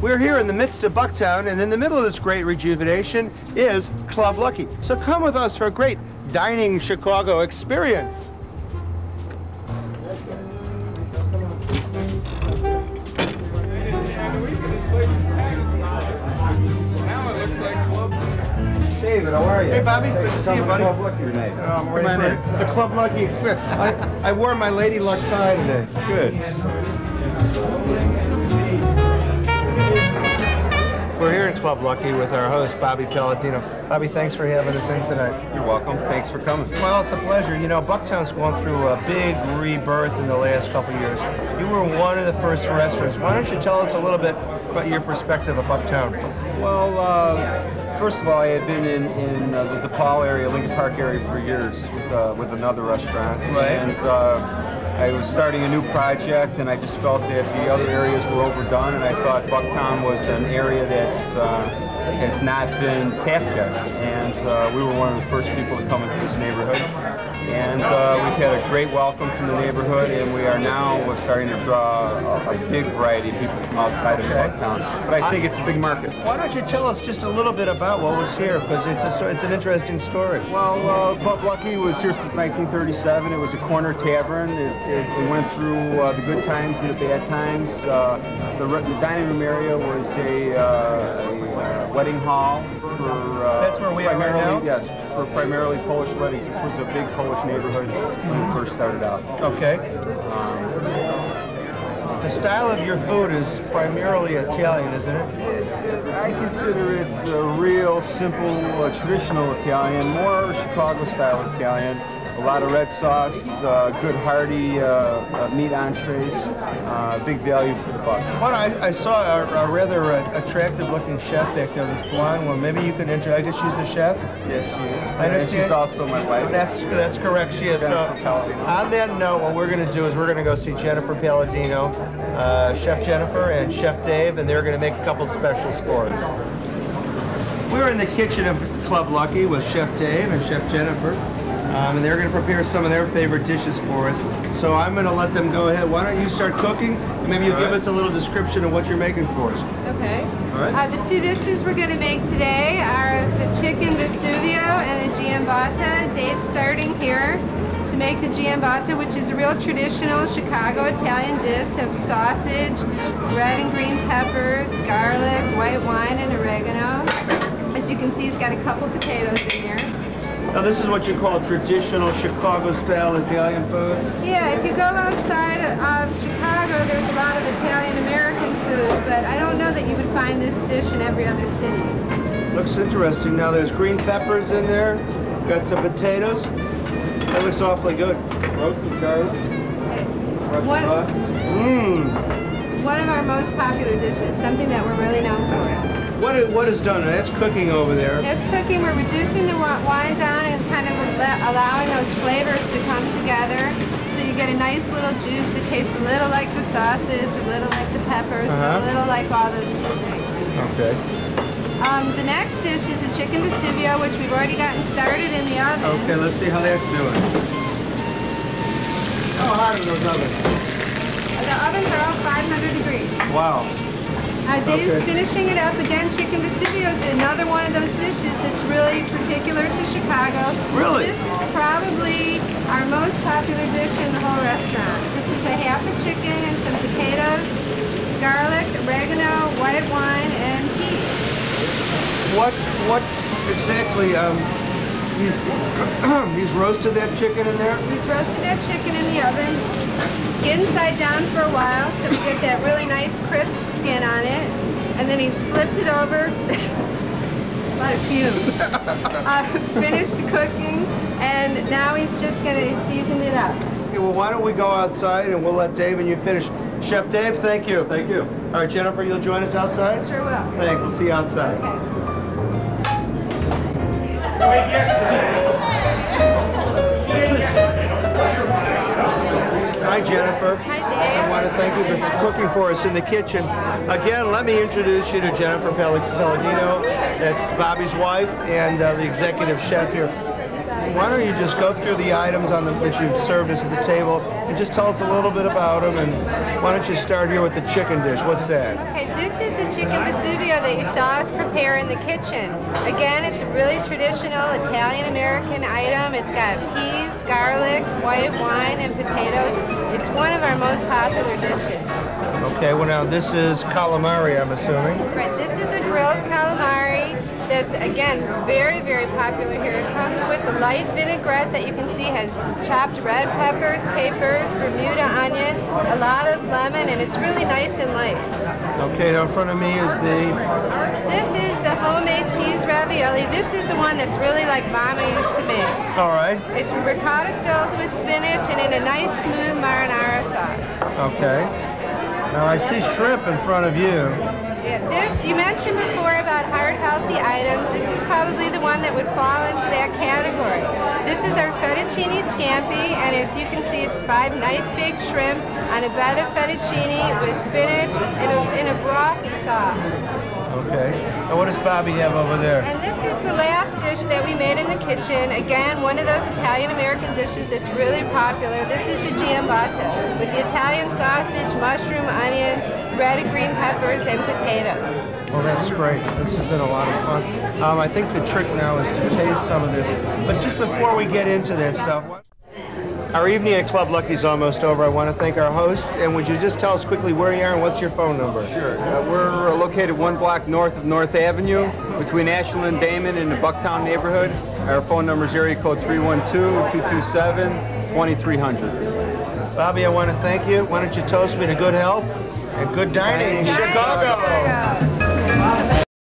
We're here in the midst of Bucktown, and in the middle of this great rejuvenation is Club Lucky. So come with us for a great dining Chicago experience. David, how are you? Hey, Bobby. Good to see you, buddy. Club Lucky tonight. Um, Come we're on here in. for the Club Lucky experience. I, I wore my Lady Luck tie today. Good. We're here in Club Lucky with our host, Bobby Palladino. Bobby, thanks for having us in tonight. You're welcome. Thanks for coming. Well, it's a pleasure. You know, Bucktown's gone through a big rebirth in the last couple years. You were one of the first restaurants. Why don't you tell us a little bit about your perspective of Bucktown? Well, uh, first of all, I had been in, in uh, the DePaul area, Lincoln Park area for years with, uh, with another restaurant. Right. And uh, I was starting a new project, and I just felt that the other areas were overdone, and I thought Bucktown was an area that uh, has not been tapped yet. And uh, we were one of the first people to come into this neighborhood. And uh, we've had a great welcome from the neighborhood, and we are now starting to draw a, a big variety of people from outside of Bucktown. But I think it's a big market. Why don't you tell us just a little bit about what was here? Because it's, a, it's an interesting story. Well, uh, Club Lucky was here since 1937. It was a corner tavern. It, it, it went through uh, the good times and the bad times. Uh, the, the dining room area was a, uh, a uh, wedding hall for. Uh, That's where we are right primarily- now? Yes, for primarily Polish weddings. This was a big Polish neighborhood when we first started out. Okay. The style of your food is primarily Italian, isn't it? It's, I consider it a real simple, uh, traditional Italian, more Chicago-style Italian. A lot of red sauce, uh, good hearty uh, uh, meat entrees, uh, big value for the buck. Well, I, I saw a, a rather uh, attractive-looking chef back there, this blonde one. Maybe you can intro. I guess she's the chef. Yes, she is. I And understand. she's also my wife. That's that's correct. She is. So, Palladino. on that note, what we're going to do is we're going to go see Jennifer Palladino, uh, Chef Jennifer, and Chef Dave, and they're going to make a couple specials for us. We're in the kitchen of Club Lucky with Chef Dave and Chef Jennifer, um, and they're going to prepare some of their favorite dishes for us. So I'm going to let them go ahead. Why don't you start cooking? And maybe you All give us a little description of what you're making for us. Okay. right. Uh, the two dishes we're going to make today are the chicken Vesuvio and the giambata. Dave's starting here to make the giambata, which is a real traditional Chicago Italian dish of sausage, red and green peppers, garlic, white wine, and oregano. As you can see, he's got a couple potatoes in here. Now this is what you call traditional Chicago-style Italian food. Yeah, if you go outside of Chicago, there's a lot of Italian-American food, but I don't know that you would find this dish in every other city. Looks interesting. Now there's green peppers in there. Got some potatoes. That looks awfully good. Roasted garlic, fresh What- Mmm. One of our most popular dishes, something that we're really known for. What is, what is done? That's cooking over there. It's cooking. We're reducing the wine down and kind of allowing those flavors to come together. So you get a nice little juice that tastes a little like the sausage, a little like the peppers, Uh-huh. a little like all those seasonings. Okay. Um, the next dish is a chicken Vesuvio, which we've already gotten started in the oven. Okay, let's see how that's doing. How hot are those ovens? The ovens are all 500 degrees. Wow. Uh, Dave's Okay. finishing it up. Again, chicken Vesuvio is another one of those dishes that's really particular to Chicago. Really? This is probably our most popular dish in the whole restaurant. This is a half a chicken and some potatoes, garlic, oregano, white wine, and peas. What what exactly? Um, he's he's roasted that chicken in there. He's roasted that chicken in the oven, skin side down for a while, so we get that really nice then he's flipped it over. a lot of fumes. uh, finished cooking, and now he's just gonna season it up. Okay, well, why don't we go outside and we'll let Dave and you finish. Chef Dave, thank you. Thank you. All right, Jennifer, you'll join us outside. Sure will. Thanks. We'll see you outside. Okay. Hi, Jennifer. Hi, I want to thank you for cooking for us in the kitchen. Again, let me introduce you to Jennifer Pal- Palladino. That's Bobby's wife and uh, the executive chef here. Why don't you just go through the items on the, that you've served us at the table and just tell us a little bit about them. And why don't you start here with the chicken dish? What's that? Okay, this is the chicken Vesuvio that you saw us prepare in the kitchen. Again, it's a really traditional Italian-American item. It's got peas, garlic, white wine, and potatoes. It's one of our most popular dishes. Okay, well now this is calamari, I'm assuming. Right, this is a grilled calamari that's again very very popular here. It comes with the light vinaigrette that you can see has chopped red peppers, capers, Bermuda onion, a lot of lemon, and it's really nice and light. Okay, now in front of me is the This is the homemade cheese ravioli. This is the one that's really like Mama used to make. all right. It's ricotta filled with spinach and in a nice smooth marinara sauce. Okay. Now I see shrimp in front of you. Yeah, this, you mentioned before about heart healthy items. This is probably the one that would fall into that category. This is our fettuccine scampi, and as you can see, it's five nice baked shrimp on a bed of fettuccine with spinach in a, in a brothy sauce. Okay. And what does Bobby have over there? And this is the last dish that we made in the kitchen. Again, one of those Italian-American dishes that's really popular. This is the giambata with the Italian sausage, mushroom, onions, red and green peppers, and potatoes. Oh, that's great. This has been a lot of fun. Um, I think the trick now is to taste some of this. But just before we get into that stuff, our evening at Club Lucky is almost over. I want to thank our host. And would you just tell us quickly where you are and what's your phone number? Sure. Uh, we're located one block north of North Avenue, between Ashland and Damen in the Bucktown neighborhood. Our phone number is area code 312-227-2300. Bobby, I want to thank you. Why don't you toast me to good health and good dining in Chicago. Chicago.